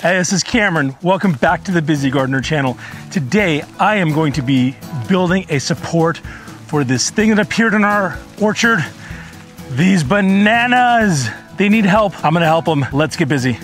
Hey, this is Cameron. Welcome back to the Busy Gardener channel. Today, I am going to be building a support for this thing that appeared in our orchard. These bananas. They need help. I'm gonna help them. Let's get busy.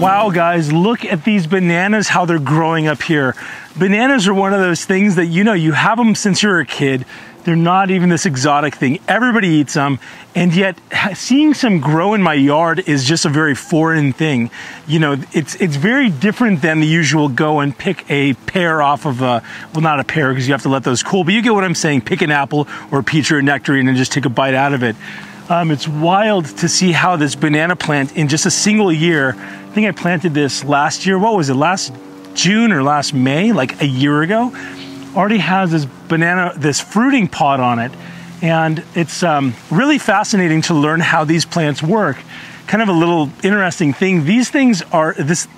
Wow, guys, look at these bananas, how they're growing up here. Bananas are one of those things that, you know, you have them since you're a kid. They're not even this exotic thing. Everybody eats them. And yet seeing some grow in my yard is just a very foreign thing. You know, it's, it's very different than the usual go and pick a pear off of a, well, not a pear because you have to let those cool, but you get what I'm saying. Pick an apple or a peach or a nectarine and just take a bite out of it. Um, it's wild to see how this banana plant in just a single year, I think I planted this last year, what was it, last June or last May, like a year ago, already has this banana, this fruiting pod on it. And it's um, really fascinating to learn how these plants work. Kind of a little interesting thing. These things are, this,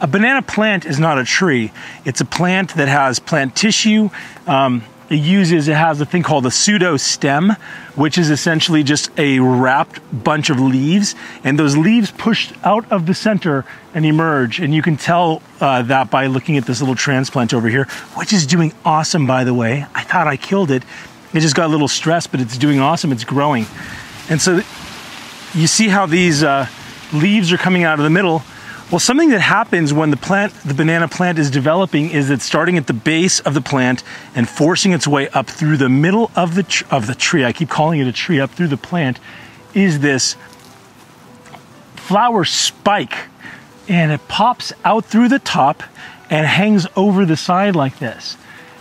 a banana plant is not a tree. It's a plant that has plant tissue, um, it uses, it has a thing called a pseudo stem, which is essentially just a wrapped bunch of leaves. And those leaves pushed out of the center and emerge. And you can tell uh, that by looking at this little transplant over here, which is doing awesome, by the way. I thought I killed it. It just got a little stressed, but it's doing awesome. It's growing. And so you see how these uh, leaves are coming out of the middle well, something that happens when the plant, the banana plant is developing is it's starting at the base of the plant and forcing its way up through the middle of the, of the tree. I keep calling it a tree up through the plant is this flower spike and it pops out through the top and hangs over the side like this.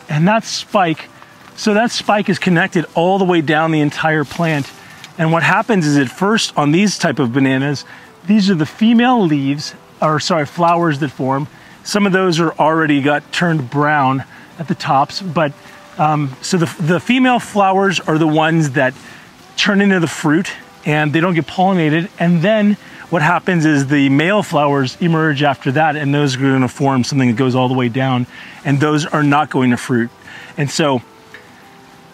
And that spike, so that spike is connected all the way down the entire plant. And what happens is at first on these type of bananas, these are the female leaves or sorry, flowers that form. Some of those are already got turned brown at the tops, but um, so the, the female flowers are the ones that turn into the fruit and they don't get pollinated. And then what happens is the male flowers emerge after that and those are to form something that goes all the way down and those are not going to fruit. And so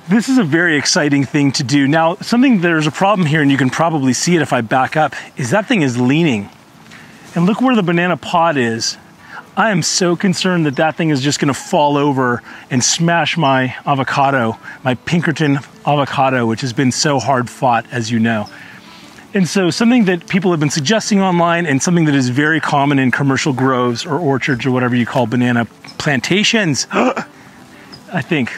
this is a very exciting thing to do. Now, something, there's a problem here and you can probably see it if I back up, is that thing is leaning. And look where the banana pod is. I am so concerned that that thing is just gonna fall over and smash my avocado, my Pinkerton avocado, which has been so hard fought, as you know. And so something that people have been suggesting online and something that is very common in commercial groves or orchards or whatever you call banana plantations, I think,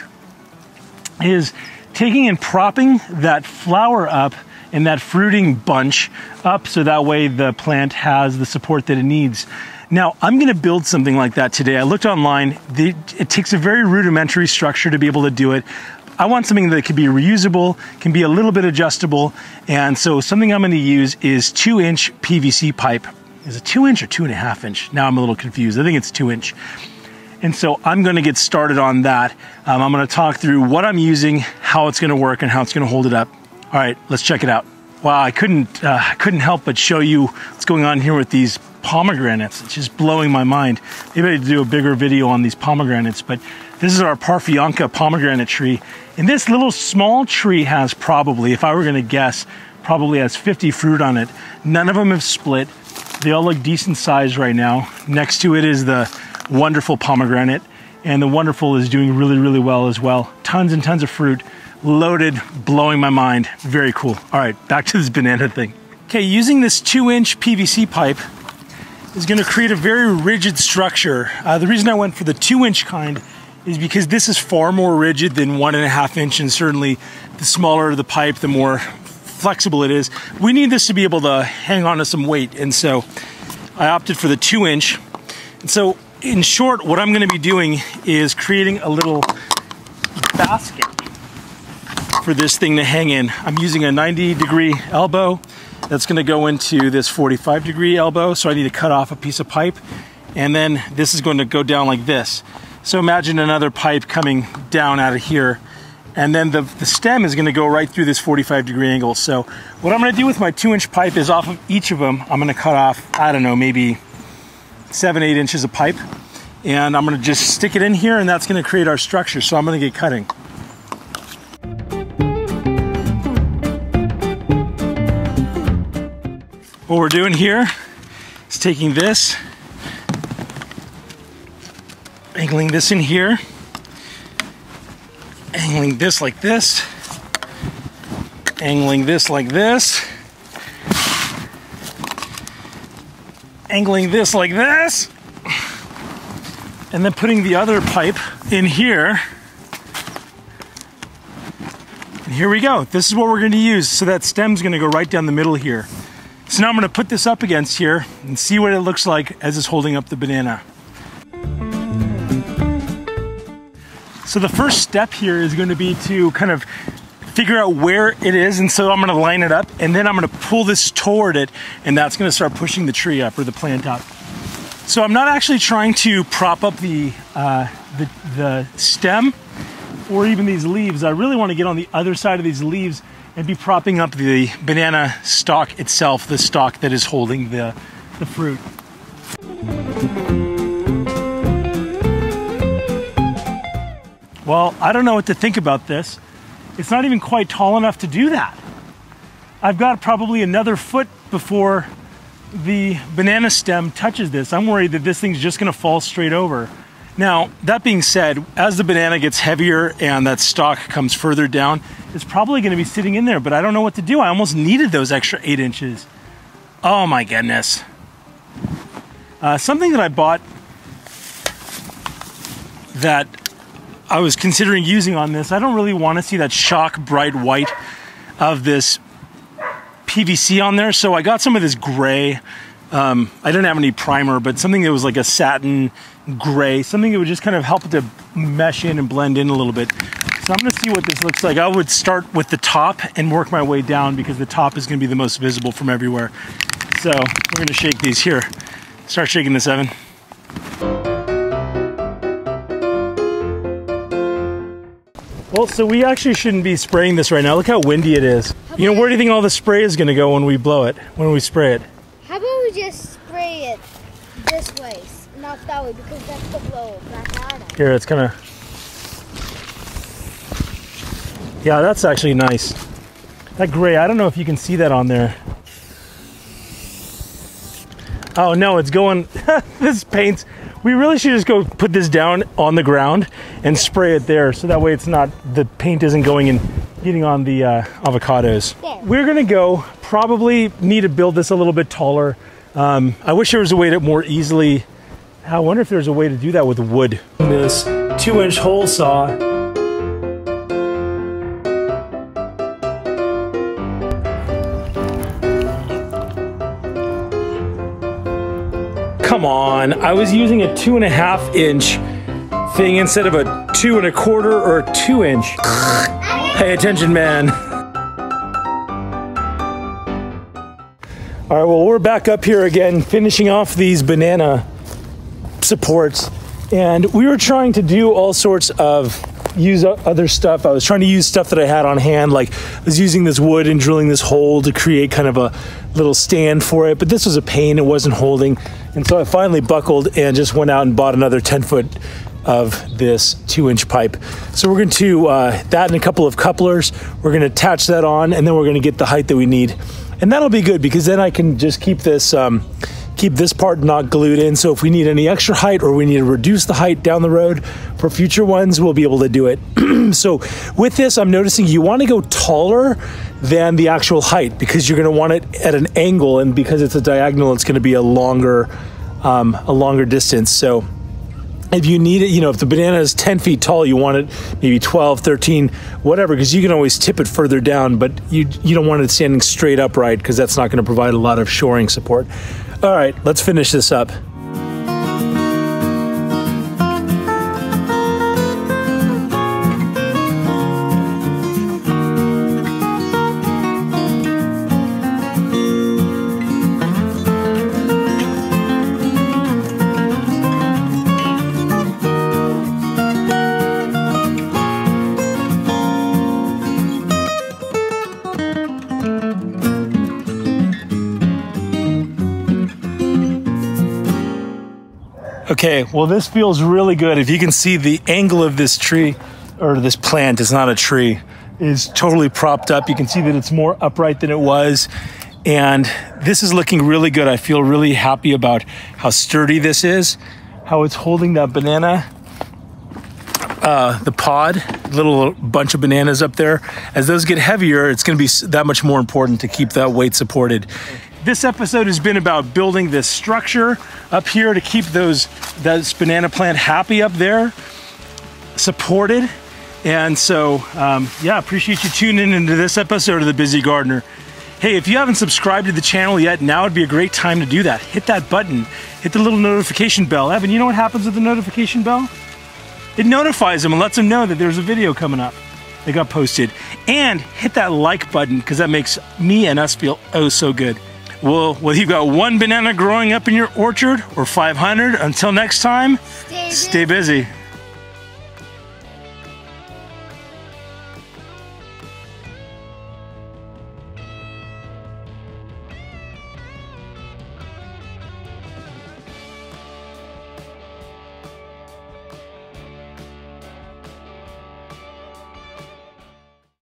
is taking and propping that flower up and that fruiting bunch up so that way the plant has the support that it needs. Now, I'm gonna build something like that today. I looked online. it takes a very rudimentary structure to be able to do it. I want something that can be reusable, can be a little bit adjustable, and so something I'm gonna use is two inch PVC pipe. Is it two inch or two and a half inch? Now I'm a little confused. I think it's two inch. And so I'm gonna get started on that. Um, I'm gonna talk through what I'm using, how it's gonna work, and how it's gonna hold it up. All right, let's check it out. Wow, I couldn't, uh, I couldn't help but show you what's going on here with these pomegranates. It's just blowing my mind. Maybe I do a bigger video on these pomegranates, but this is our Parfyanka pomegranate tree. And this little small tree has probably, if I were gonna guess, probably has 50 fruit on it. None of them have split. They all look decent size right now. Next to it is the wonderful pomegranate. And the wonderful is doing really, really well as well. Tons and tons of fruit loaded, blowing my mind. Very cool. All right, back to this banana thing. Okay, using this two inch PVC pipe is gonna create a very rigid structure. Uh, the reason I went for the two inch kind is because this is far more rigid than one and a half inch and certainly the smaller the pipe, the more flexible it is. We need this to be able to hang on to some weight and so I opted for the two inch. And so in short, what I'm gonna be doing is creating a little basket for this thing to hang in. I'm using a 90 degree elbow that's gonna go into this 45 degree elbow. So I need to cut off a piece of pipe and then this is going to go down like this. So imagine another pipe coming down out of here and then the, the stem is gonna go right through this 45 degree angle. So what I'm gonna do with my two inch pipe is off of each of them, I'm gonna cut off, I don't know, maybe seven, eight inches of pipe. And I'm gonna just stick it in here and that's gonna create our structure. So I'm gonna get cutting. What we're doing here is taking this, angling this in here, angling this like this, angling this like this, angling this like this, and then putting the other pipe in here. And here we go. This is what we're going to use. So that stem's going to go right down the middle here. So now I'm going to put this up against here and see what it looks like as it's holding up the banana. So the first step here is going to be to kind of figure out where it is and so I'm going to line it up and then I'm going to pull this toward it and that's going to start pushing the tree up or the plant up. So I'm not actually trying to prop up the, uh, the, the stem or even these leaves. I really want to get on the other side of these leaves and be propping up the banana stalk itself, the stalk that is holding the, the fruit. Well, I don't know what to think about this. It's not even quite tall enough to do that. I've got probably another foot before the banana stem touches this. I'm worried that this thing's just gonna fall straight over. Now, that being said, as the banana gets heavier and that stalk comes further down, it's probably gonna be sitting in there, but I don't know what to do. I almost needed those extra eight inches. Oh my goodness. Uh, something that I bought that I was considering using on this, I don't really wanna see that shock bright white of this PVC on there, so I got some of this gray um, I didn't have any primer, but something that was like a satin gray, something that would just kind of help it to mesh in and blend in a little bit. So I'm gonna see what this looks like. I would start with the top and work my way down because the top is gonna be the most visible from everywhere. So we're gonna shake these here. Start shaking this, Evan. Well, so we actually shouldn't be spraying this right now. Look how windy it is. You know, where do you think all the spray is gonna go when we blow it, when we spray it? How about we just spray it this way, not that way, because that's the blow back out. Here, it's kind of. Yeah, that's actually nice. That gray, I don't know if you can see that on there. Oh no, it's going, this paint's, we really should just go put this down on the ground and spray it there so that way it's not, the paint isn't going and getting on the uh, avocados. There. We're gonna go, probably need to build this a little bit taller. Um, I wish there was a way to more easily, I wonder if there's a way to do that with wood. This two inch hole saw Come on, I was using a two and a half inch thing instead of a two and a quarter or two inch. Pay attention, man. All right, well, we're back up here again, finishing off these banana supports. And we were trying to do all sorts of use other stuff. I was trying to use stuff that I had on hand, like I was using this wood and drilling this hole to create kind of a little stand for it. But this was a pain, it wasn't holding. And so I finally buckled and just went out and bought another 10 foot of this two inch pipe. So we're going to uh, that and a couple of couplers. We're going to attach that on and then we're going to get the height that we need. And that'll be good because then I can just keep this um, keep this part not glued in. So if we need any extra height or we need to reduce the height down the road for future ones, we'll be able to do it. so with this, I'm noticing you want to go taller than the actual height because you're going to want it at an angle and because it's a diagonal, it's going to be a longer, um, a longer distance. So if you need it, you know, if the banana is 10 feet tall, you want it maybe 12, 13, whatever, because you can always tip it further down, but you, you don't want it standing straight upright because that's not going to provide a lot of shoring support. All right, let's finish this up. Okay, well, this feels really good. If you can see the angle of this tree, or this plant, it's not a tree, is totally propped up. You can see that it's more upright than it was. And this is looking really good. I feel really happy about how sturdy this is, how it's holding that banana, uh, the pod, little bunch of bananas up there. As those get heavier, it's gonna be that much more important to keep that weight supported. This episode has been about building this structure up here to keep those that banana plant happy up there, supported. And so, um, yeah, appreciate you tuning into this episode of The Busy Gardener. Hey, if you haven't subscribed to the channel yet, now would be a great time to do that. Hit that button, hit the little notification bell. Evan, you know what happens with the notification bell? It notifies them and lets them know that there's a video coming up that got posted. And hit that like button because that makes me and us feel oh so good. Well, whether you've got one banana growing up in your orchard or 500, until next time, Stay stay busy.